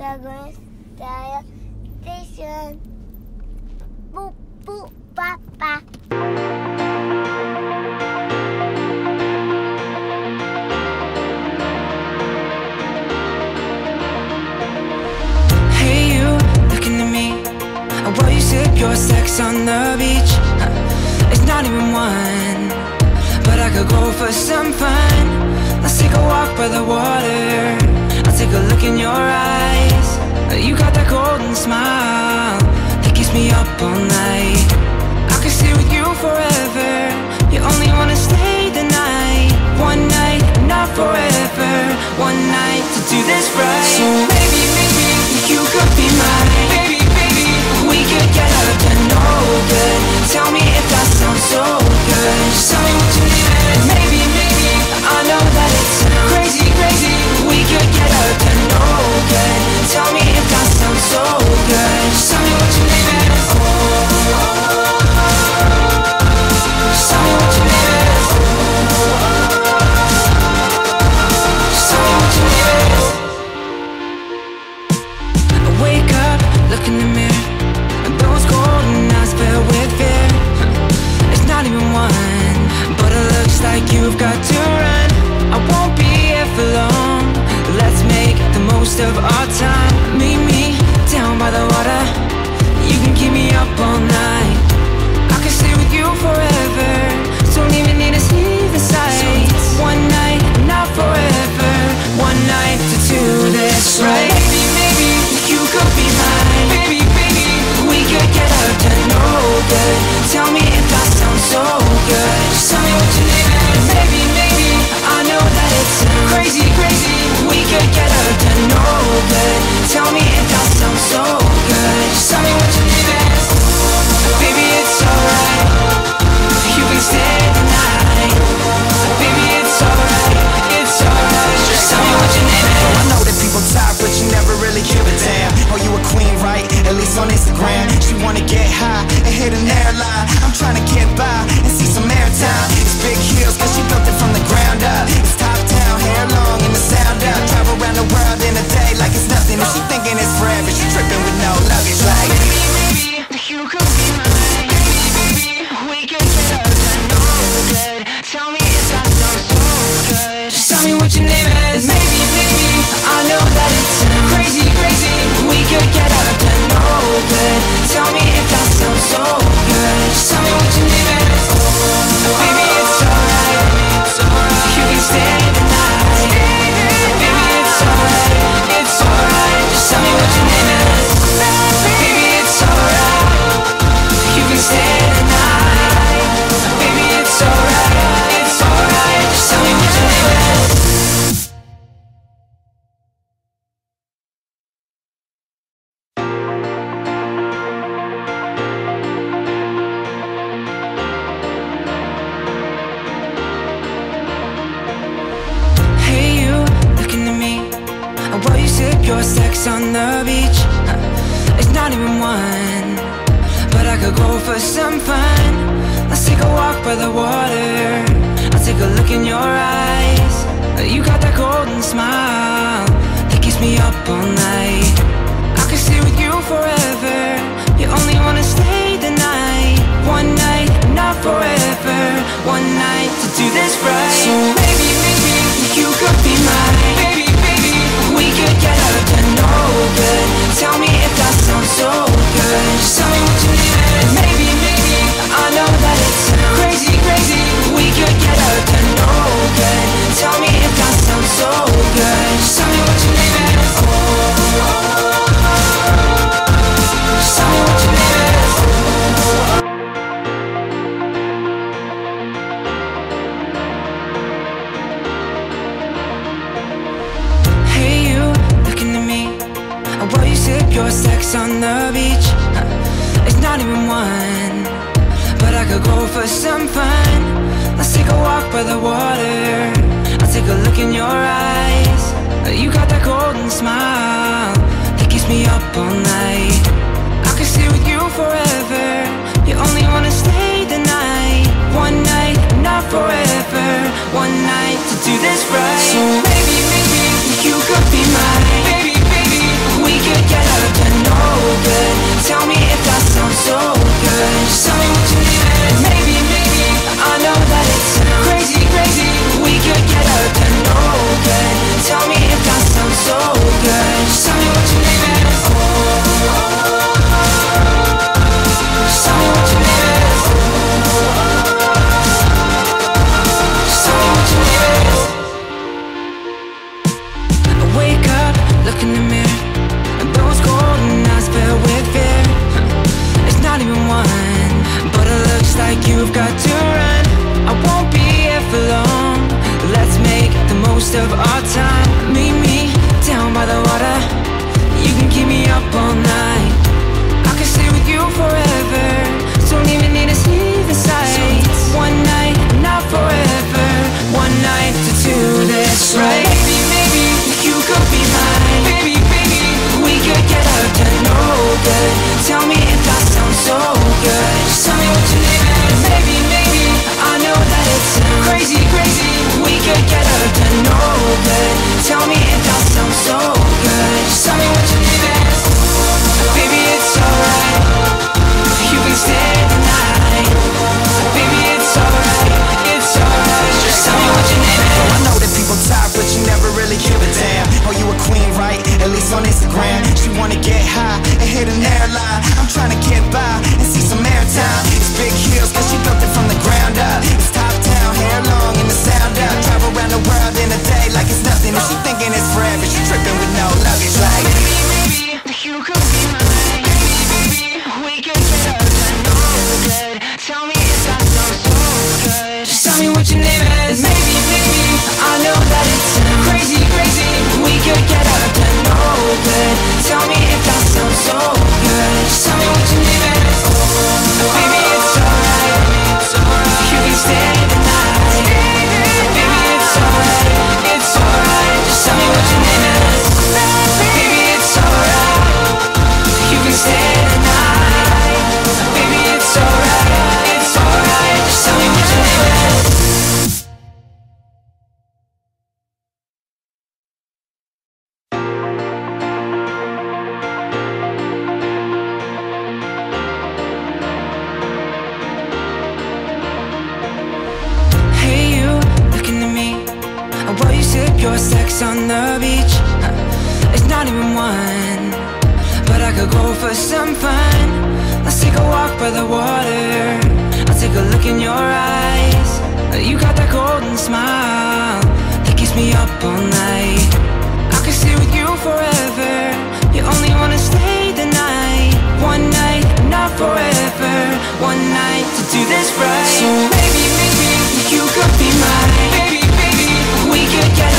Dragon Style Station. Boop, boop, bop, bop. Hey, you looking at me you sip your sex on the beach. It's not even one, but I could go for some fun. Let's take a walk by the water take a look in your eyes. You got that golden smile That keeps me up all night. I could stay with you forever. You only wanna stay the night. One night, not forever. One night to do this right. So maybe, maybe you could be Your sex on the beach. It's not even one But I could go for some fun. Let's take a walk by the water. I'll take a look in your eyes. You got that golden smile That keeps me up all night. I could stay with you forever. You only wanna stay the night. One night, not forever. One night to do this right. So maybe, maybe you could be even one. But I could go for some fun. Let's take a walk by the water. I'll take a look in your eyes. You got that golden smile That keeps me up all night. I could stay with you forever. You only wanna stay the night. One night, not forever. One night to do this right. So maybe, maybe you could be mine. Baby, baby, we could get But I could go for some fun. Let's take a walk by the water. I'll take a look in your eyes. You got that golden smile That keeps me up all night. I could stay with you forever. You only wanna stay the night. One night, not forever. One night to do this right. So maybe, maybe you could be mine. Baby, baby, we could get